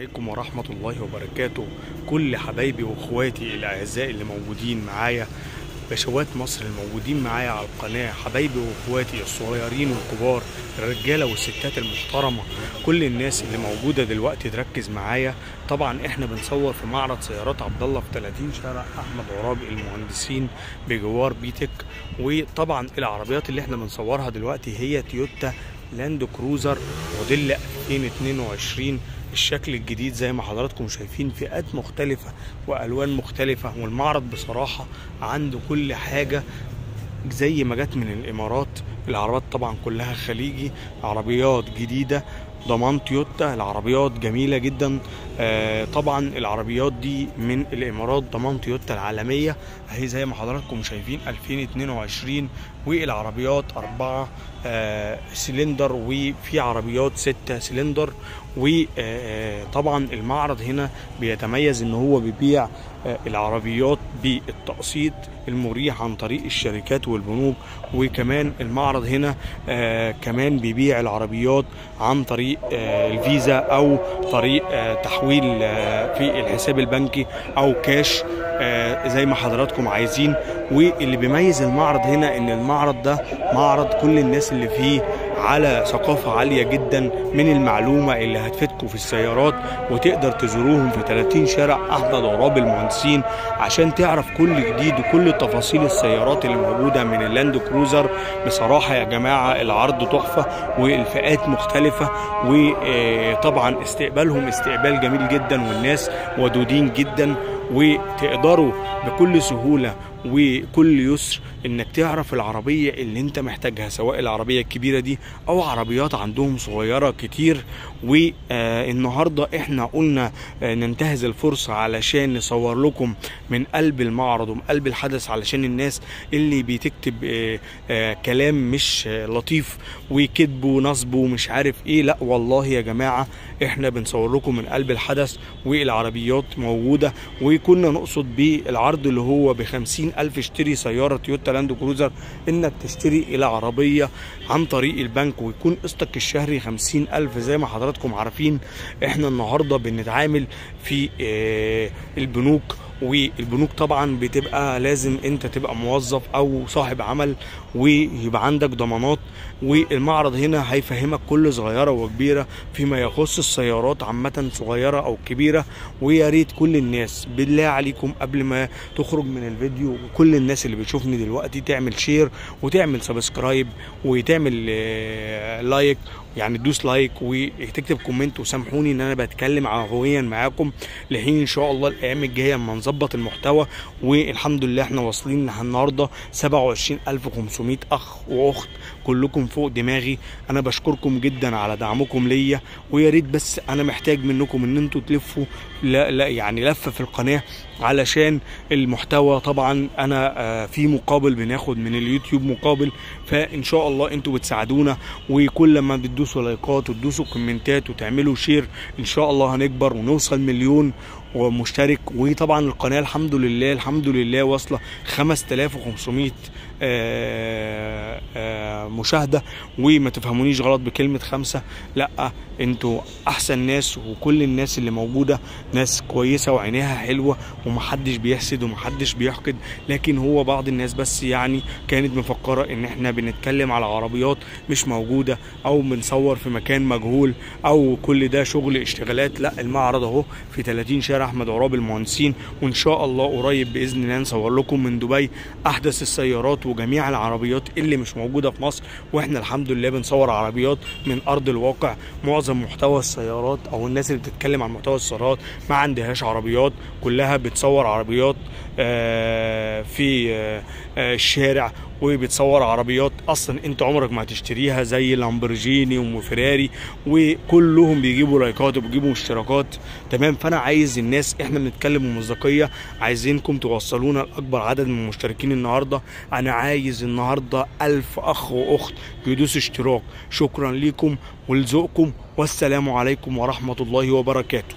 عليكم ورحمة الله وبركاته. كل حبايبي واخواتي الاعزاء اللي موجودين معايا بشوات مصر الموجودين معايا على القناة حبايبي واخواتي الصغيرين والكبار الرجالة والستات المحترمة كل الناس اللي موجودة دلوقتي تركز معايا. طبعا إحنا بنصور في معرض سيارات عبد الله في 30 شارع أحمد عرابي المهندسين بجوار بيتك. وطبعا العربيات اللي إحنا بنصورها دلوقتي هي تويوتا لاند كروزر موديل 2022 الشكل الجديد زي ما حضراتكم شايفين فئات مختلفة وألوان مختلفة والمعرض بصراحة عنده كل حاجة زي ما جت من الإمارات. العربيات طبعا كلها خليجي عربيات جديدة ضمان تويوتا العربيات جميلة جدا. طبعا العربيات دي من الإمارات ضمان تويوتا العالمية. أهي زي ما حضراتكم شايفين 2022 والعربيات أربعة آه سلندر وفي عربيات ستة سلندر وطبعا المعرض هنا بيتميز إن هو بيبيع آه العربيات بالتقسيط المريح عن طريق الشركات والبنوك. وكمان المعرض هنا آه كمان بيبيع العربيات عن طريق آه الفيزا أو طريق تحويل في الحساب البنكي أو كاش زي ما حضراتكم عايزين. واللي بيميز المعرض هنا إن المعرض ده معرض كل الناس اللي فيه على ثقافة عالية جدا من المعلومة اللي هتفيدكم في السيارات وتقدر تزوروهم في 30 شارع أحمد عراب المهندسين عشان تعرف كل جديد وكل تفاصيل السيارات اللي موجودة من اللاند كروزر. بصراحة يا جماعة العرض تحفة والفئات مختلفة وطبعا استقبالهم استقبال جميل جدا والناس ودودين جدا وتقدروا بكل سهولة وكل يسر إنك تعرف العربية اللي أنت محتاجها سواء العربية الكبيرة دي أو عربيات عندهم صغيرة كتير. والنهاردة إحنا قلنا ننتهز الفرصة علشان نصور لكم من قلب المعرض ومن قلب الحدث علشان الناس اللي بتكتب كلام مش لطيف وكذب ونصب ومش عارف إيه. لا والله يا جماعة إحنا بنصور لكم من قلب الحدث والعربيات موجودة. وكنا نقصد بالعرض اللي هو بخمسين ألف اشتري سيارة تويوتا لاند كروزر إنك تشتري إلى عربية عن طريق البنك ويكون قسطك الشهري خمسين ألف زي ما حضراتكم عارفين. إحنا النهاردة بنتعامل في البنوك والبنوك طبعا بتبقى لازم أنت تبقى موظف أو صاحب عمل ويبقى عندك ضمانات. والمعرض هنا هيفهمك كل صغيرة وكبيرة فيما يخص السيارات عامة صغيرة أو كبيرة ويا ريت كل الناس بالله عليكم قبل ما تخرج من الفيديو وكل الناس اللي بتشوفني دلوقتي تعمل share وتعمل subscribe وتعمل like يعني تدوس like وتكتب comment وسامحوني ان أنا بتكلم عفويا معاكم. لحين إن شاء الله الأيام الجاية اما نظبط المحتوى. والحمد لله إحنا واصلين النهارده 27500 أخ وأخت كلكم فوق دماغي. أنا بشكركم جدا على دعمكم ليا. ويا ريت بس أنا محتاج منكم إن أنتوا تلفوا لا لا يعني لفة في القناة. علشان المحتوى. طبعا أنا في مقابل بناخد من اليوتيوب مقابل فإن شاء الله أنتوا بتساعدونا وكل ما بتدوسوا لايكات وتدوسوا كومنتات وتعملوا share إن شاء الله هنكبر ونوصل مليون مشترك. وطبعا القناة الحمد لله الحمد لله واصلة 5500 آآ آآ مشاهدة. وما تفهمونيش غلط بكلمة خمسة لأ أنتوا أحسن ناس وكل الناس اللي موجودة ناس كويسة وعينيها حلوة ومحدش بيحسد ومحدش بيحقد. لكن هو بعض الناس بس يعني كانت مفكرة إن إحنا بنتكلم على عربيات مش موجودة أو بنصور في مكان مجهول أو كل ده شغل اشتغالات. لأ المعرض أهو في 30 شارع أحمد عراب المهندسين وإن شاء الله قريب بإذن الله نصور لكم من دبي أحدث السيارات وجميع العربيات اللي مش موجودة في مصر وإحنا الحمد لله بنصور عربيات من أرض الواقع. معظم محتوى السيارات أو الناس اللي بتتكلم عن محتوى السيارات ما عندهاش عربيات كلها بتصور عربيات في الشارع وبتصور عربيات. أصلا أنت عمرك ما هتشتريها زي لامبرجيني وفيراري وكلهم بيجيبوا لايكات وبيجيبوا اشتراكات تمام؟ فأنا عايز الناس إحنا بنتكلم بمصداقية عايزينكم توصلونا لأكبر عدد من المشتركين النهارده. أنا عايز النهارده ألف أخ وأخت يدوسوا اشتراك. شكرا لكم ولذوقكم والسلام عليكم ورحمة الله وبركاته.